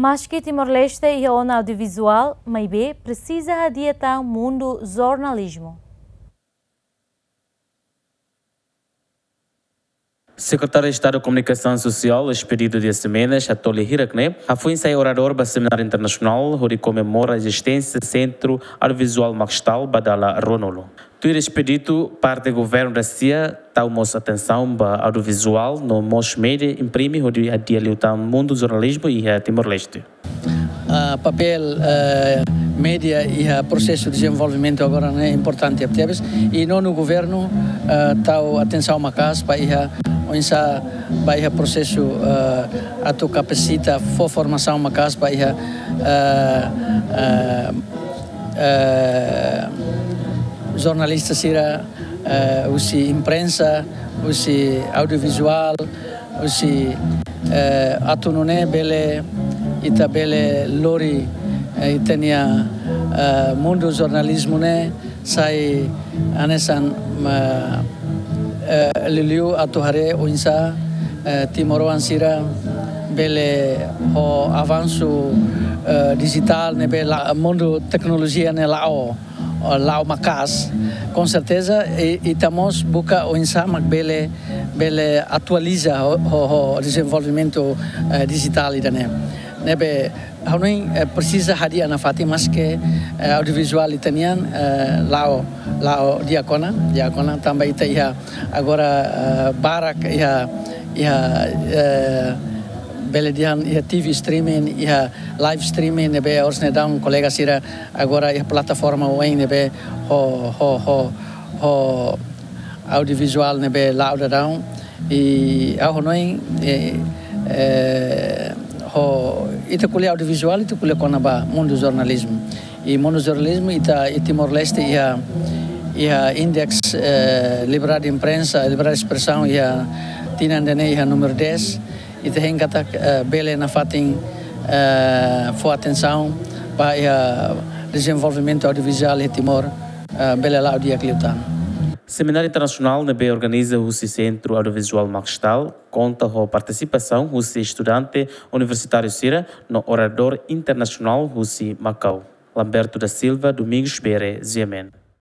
Mas que Timor-Leste e a ONU Audiovisual, MAIB, precisa adiantar o mundo jornalismo. Secretário de Estado de Comunicação Social, expedido de semanas, Atoli Hirakne, a foi ensaio orador para o Seminário Internacional, onde comemora a existência do Centro Audiovisual Maxtal Badala Ronolo. Tudo expedito parte do governo da CIA, tal moça atenção para audiovisual no Mos Media imprime onde a dia lutar mundo jornalismo e Timor-Leste. Uh, papel uh, média e o processo de desenvolvimento agora é importante e não no governo uh, tal atenção uma casa para onsa vai processo uh, atu capacita for formação uma casa ir uh, uh, uh, jornalista sira uh, usi imprensa usi audiovisual usi uh, atu non è bele ita bele lori itania uh, mundo jornalismo ne sai anesan uh, liliu atu hare uinsa uh, timoro ansira bele ho avanço uh, digital ne bela mundo tecnologia ne lao lao makas. Com certeza e, estamos busca o insa bele bele atualiza o, desenvolvimento digital idane nebe Hanoi precisa hadir na Fatima que audiovisual italiano lao lao diakona diakona também ita ia agora barak ia ia beledian ia TV streaming ia live streaming nebe ors ne dang colega sira agora ia plataforma wen nebe ho ho ho ho audiovisual nebe lauda down e a honoi e ho ita kuliah audiovisual itu kuliah kona ba mundo jornalismo. E mundo jornalismo ita e Timor Leste ia ia index uh, liberdade de imprensa liberdade de expressão ia tinandene ia número 10 ita hengata uh, bele na fatin uh, for atenção para o desenvolvimento audiovisual em Timor uh, bele lá o Seminário Internacional na B organiza o Centro Audiovisual Maxtal, conta com a participação do estudante universitário Sira no Orador Internacional Russi Macau. Lamberto da Silva, Domingos Bere, Ziemen.